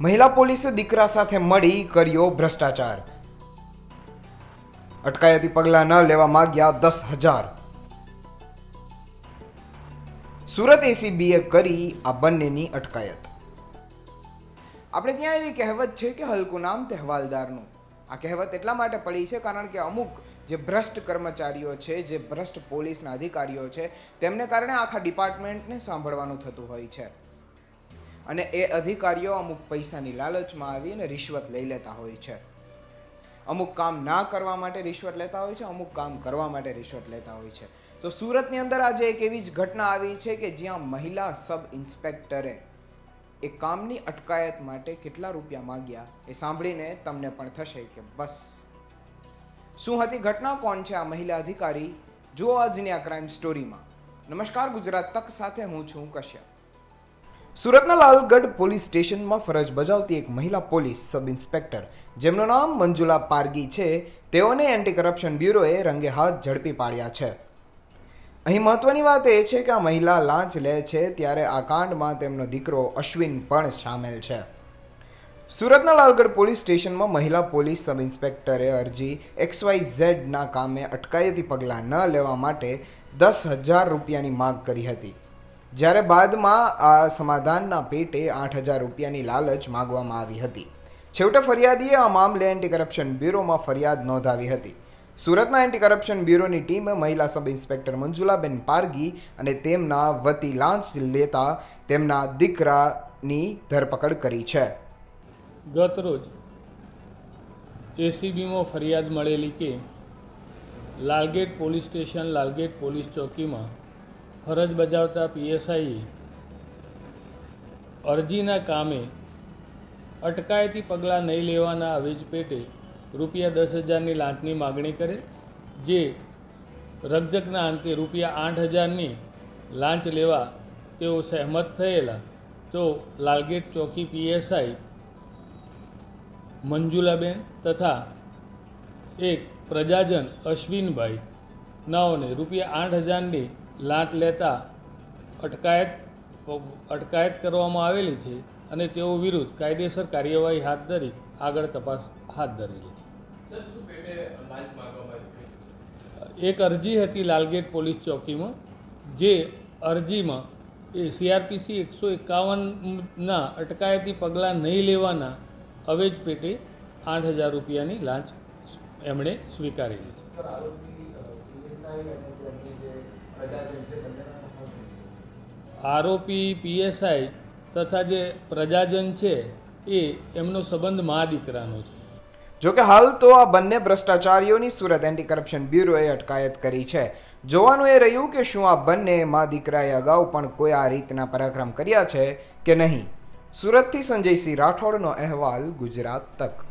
મહિલા પોલીસે દીકરા સાથે મળી કર્યો ભ્રષ્ટાચાર. અટકાયતી પગલાં ન લેવા માંગ્યા દસ હજાર. સુરત એસીબીએ કરી આ બંનેની અટકાયત. આપણે ત્યાં એવી કહેવત છે કે હલકું નામ તહેવાલદારનું. આ કહેવત એટલા માટે પડી છે કારણ કે અમુક જે ભ્રષ્ટ કર્મચારીઓ છે, જે ભ્રષ્ટ પોલીસના અધિકારીઓ છે, તેમને કારણે આખા ડિપાર્ટમેન્ટને સાંભળવાનું થતું હોય છે. અને એ અધિકારીઓ અમુક પૈસાની લાલચમાં આવીને રિશ્વત લઈ લેતા હોય છે. અમુક કામ ના કરવા માટે રિશ્વત લેતા હોય છે, અમુક કામ કરવા માટે રિશ્વત લેતા હોય છે. તો સુરતની અંદર આજે એક એવી જ ઘટના આવી છે કે જ્યાં મહિલા સબ ઇન્સ્પેક્ટરે એ કામની અટકાયત માટે કેટલા રૂપિયા માંગ્યા એ સાંભળીને તમને પણ થશે કે બસ. શું હતી ઘટના? કોણ છે આ મહિલા અધિકારી? જુઓ આજની આ ક્રાઇમ સ્ટોરીમાં. નમસ્કાર, ગુજરાત તક સાથે હું છું કશ્યપ. સુરતના લાલગઢ પોલીસ સ્ટેશનમાં ફરજ બજાવતી એક મહિલા પોલીસ સબ ઇન્સ્પેક્ટર, જેમનું નામ મંજુલા પારગી છે, તેઓને એન્ટી કરપ્શન બ્યુરોએ રંગે હાથ ઝડપી પાડ્યા છે. અહીં મહત્વની વાત એ છે કે આ મહિલા લાંચ લે છે ત્યારે આ કાંડમાં તેમનો દીકરો અશ્વિન પણ સામેલ છે. સુરતના લાલગઢ પોલીસ સ્ટેશનમાં મહિલા પોલીસ સબ ઇન્સ્પેક્ટરે અરજી એક્સવાય ઝેડના કામે અટકાયતી પગલાં ન લેવા માટે દસ હજાર રૂપિયાની માગ કરી હતી. જ્યારે બાદમાં આ સમાધાનના પેટે આઠ હજાર રૂપિયાની લાલચ માગવામાં આવી હતી. છેવટે ફરિયાદીએ આ મામલે એન્ટી કરપ્શન બ્યુરોમાં ફરિયાદ નોંધાવી હતી. સુરતના એન્ટી કરપ્શન બ્યુરોની ટીમે મહિલા સબ ઇન્સ્પેક્ટર મંજુલાબેન પારગી અને તેમના વતી લાંચ લેતા તેમના દીકરાની ધરપકડ કરી છે. ગત રોજ એસીબીમાં ફરિયાદ મળેલી કે Lalgate police station Lalgate police ચોકીમાં ફરજ બજાવતા પીએસઆઈએ અરજીના કામે અટકાયતી પગલાં નહીં લેવાના અવેજ પેટે રૂપિયા દસ હજારની લાંચની માગણી કરે, જે રકજકના અંતે રૂપિયા આઠ હજારની લાંચ લેવા તેઓ સહેમત થયેલા, તો લાલગેટ ચોકી પીએસઆઈ મંજુલાબેન તથા એક પ્રજાજન અશ્વિનભાઈ નાઓને રૂપિયા આઠ હજારની લાંચ લેતા અટકાયત અટકાયત કરવામાં આવેલી છે અને તેઓ વિરુદ્ધ કાયદેસર કાર્યવાહી હાથ ધરી આગળ તપાસ હાથ ધરેલી છે. એક અરજી હતી લાલગેટ પોલીસ ચોકીમાં જે અરજીમાં એ સીઆરપીસી એકસો એકાવનના અટકાયતી પગલાં નહીં લેવાના અવેજ પેટે આઠ હજાર રૂપિયાની લાંચ એમણે સ્વીકારેલી છે. આરોપી પીએસઆઈ તથા જે પ્રજાજન છે, એ એમનો સંબંધ મા દીકરાનો છે. જોકે હાલ તો આ બંને ભ્રષ્ટાચારીઓની સુરત એન્ટી કરપ્શન બ્યુરોએ અટકાયત કરી છે. જોવાનું એ રહ્યું કે શું આ બંને મા દીકરાએ અગાઉ પણ કોઈ આ રીતના પરાક્રમ કર્યા છે કે નહીં? સુરતથી સંજયસિંહ રાઠોડનો અહેવાલ ગુજરાત તક.